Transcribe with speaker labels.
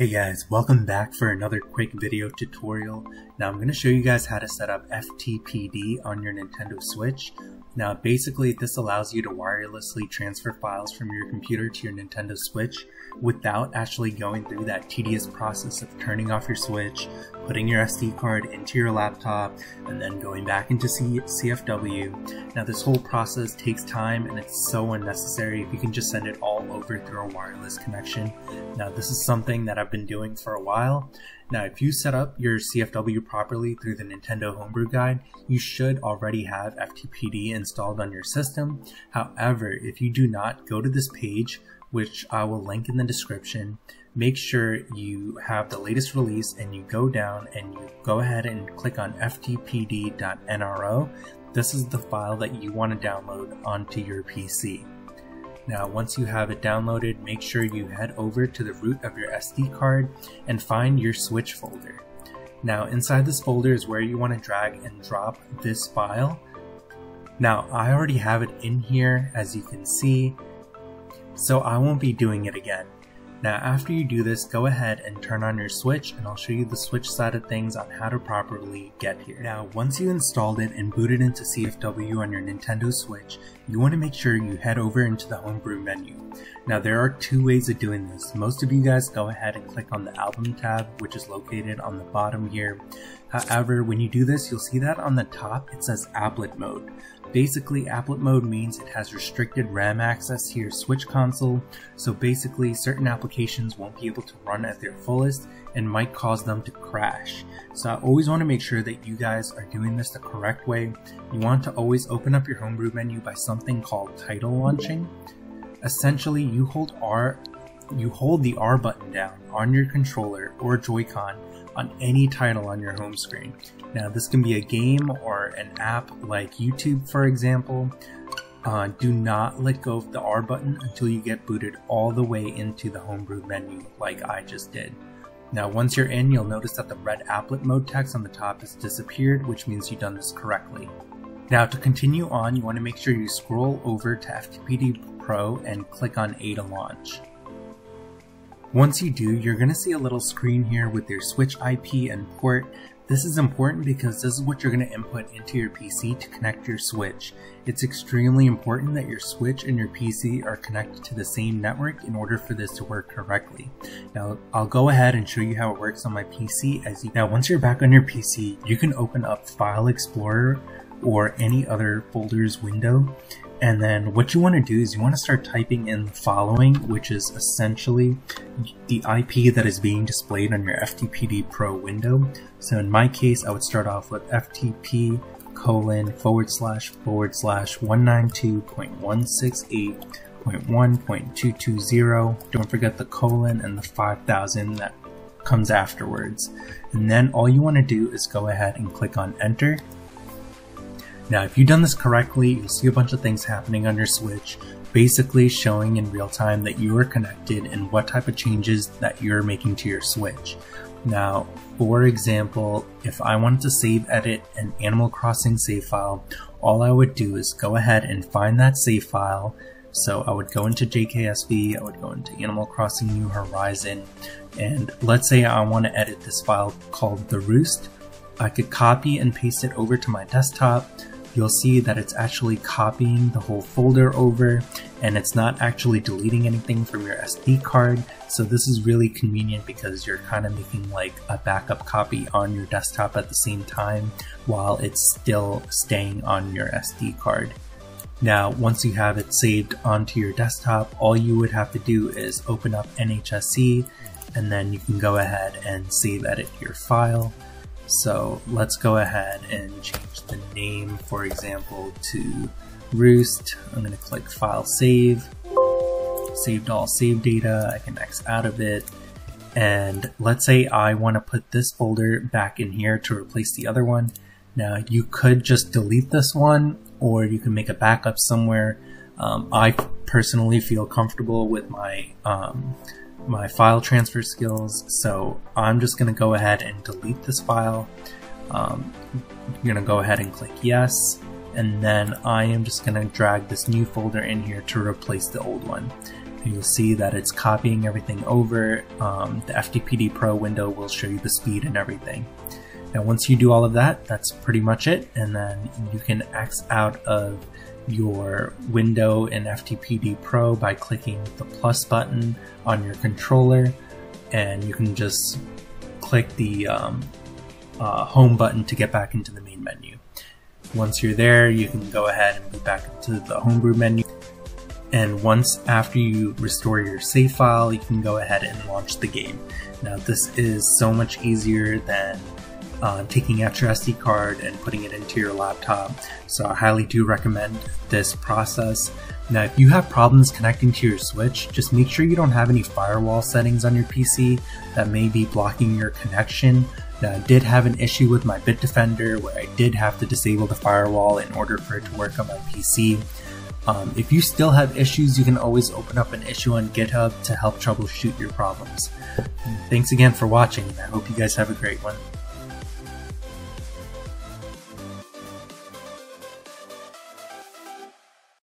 Speaker 1: Hey guys, welcome back for another quick video tutorial. Now I'm going to show you guys how to set up FTPD on your Nintendo Switch. Now basically this allows you to wirelessly transfer files from your computer to your Nintendo Switch without actually going through that tedious process of turning off your Switch, putting your SD card into your laptop, and then going back into C CFW. Now this whole process takes time and it's so unnecessary if you can just send it all over through a wireless connection. Now this is something that I've been doing for a while. Now if you set up your CFW properly through the Nintendo Homebrew Guide, you should already have FTPD installed on your system. However, if you do not, go to this page which I will link in the description. Make sure you have the latest release and you go down and you go ahead and click on ftpd.nro. This is the file that you want to download onto your PC. Now, once you have it downloaded, make sure you head over to the root of your SD card and find your switch folder. Now, inside this folder is where you want to drag and drop this file. Now, I already have it in here, as you can see, so I won't be doing it again. Now after you do this, go ahead and turn on your Switch and I'll show you the Switch side of things on how to properly get here. Now once you installed it and booted into CFW on your Nintendo Switch, you want to make sure you head over into the homebrew menu. Now there are two ways of doing this. Most of you guys go ahead and click on the album tab which is located on the bottom here. However, when you do this, you'll see that on the top it says applet mode. Basically, applet mode means it has restricted RAM access to your Switch console, so basically certain applications won't be able to run at their fullest and might cause them to crash. So I always want to make sure that you guys are doing this the correct way. You want to always open up your homebrew menu by something called title launching. Essentially, you hold R you hold the R button down on your controller or Joy-Con on any title on your home screen. Now this can be a game or an app like YouTube for example. Uh, do not let go of the R button until you get booted all the way into the homebrew menu like I just did. Now once you're in, you'll notice that the red applet mode text on the top has disappeared, which means you've done this correctly. Now to continue on, you want to make sure you scroll over to FTPD Pro and click on A to launch. Once you do, you're going to see a little screen here with your switch IP and port. This is important because this is what you're going to input into your PC to connect your switch. It's extremely important that your switch and your PC are connected to the same network in order for this to work correctly. Now I'll go ahead and show you how it works on my PC as you Now once you're back on your PC, you can open up File Explorer or any other folders window and then what you want to do is you want to start typing in the following, which is essentially the IP that is being displayed on your FTPD Pro window. So in my case, I would start off with FTP colon forward slash forward slash 192.168.1.220. Don't forget the colon and the 5000 that comes afterwards. And then all you want to do is go ahead and click on enter now, if you've done this correctly, you'll see a bunch of things happening on your Switch, basically showing in real time that you are connected and what type of changes that you're making to your Switch. Now, for example, if I wanted to save edit an Animal Crossing save file, all I would do is go ahead and find that save file. So I would go into JKSV, I would go into Animal Crossing New Horizon, and let's say I want to edit this file called The Roost. I could copy and paste it over to my desktop you'll see that it's actually copying the whole folder over and it's not actually deleting anything from your SD card. So this is really convenient because you're kind of making like a backup copy on your desktop at the same time while it's still staying on your SD card. Now, once you have it saved onto your desktop, all you would have to do is open up NHSE and then you can go ahead and save edit your file. So let's go ahead and change the name, for example, to Roost. I'm going to click File Save. Saved all save data. I can X out of it. And let's say I want to put this folder back in here to replace the other one. Now you could just delete this one or you can make a backup somewhere. Um, I personally feel comfortable with my um, my file transfer skills. So I'm just going to go ahead and delete this file. Um, I'm to go ahead and click yes. And then I am just going to drag this new folder in here to replace the old one. and you'll see that it's copying everything over. Um, the FTPD Pro window will show you the speed and everything. Now once you do all of that, that's pretty much it, and then you can X out of your window in FTPD Pro by clicking the plus button on your controller, and you can just click the um, uh, home button to get back into the main menu. Once you're there, you can go ahead and move back to the homebrew menu. And once after you restore your save file, you can go ahead and launch the game. Now this is so much easier than uh, taking out your SD card and putting it into your laptop. So I highly do recommend this process. Now, if you have problems connecting to your Switch, just make sure you don't have any firewall settings on your PC that may be blocking your connection. I did have an issue with my Bitdefender where I did have to disable the firewall in order for it to work on my PC. Um, if you still have issues, you can always open up an issue on GitHub to help troubleshoot your problems. Thanks again for watching, and I hope you guys have a great one.